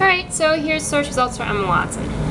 Alright, so here's search results for Emma Watson.